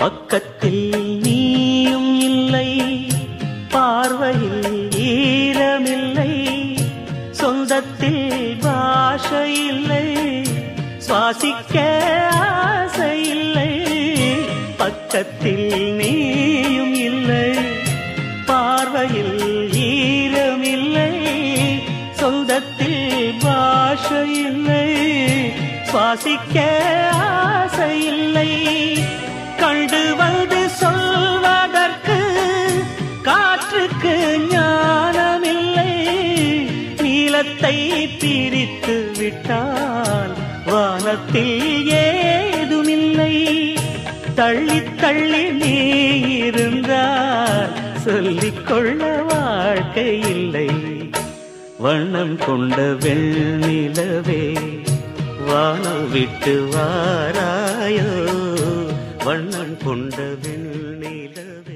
பக்கத்தில் நீயும் இல்லை பார்வையில் ஈரமில்லை சொந்தத்தில் பாஷை இல்லை சுவாசிக்க ஆசை இல்லை பக்கத்தில் நீயும் இல்லை பார்வையில் ஈரமில்லை சொந்தத்தில் பாஷை இல்லை சுவாசிக்க காற்றுக்கு ஞானமில்லை. நீளத்தை பிரித்து விட்டால் வானத்தில் ஏதுமில்லை. தள்ளி தள்ளி நீ இருந்தால் சொல்லிக்கொள்ள வாழ்க்கை இல்லை. வண்ணம் கொண்ட வெண்ணிலவே வானம் விட்டு வாராயோ. வண்ணம் கொண்ட வெண்ணிலவே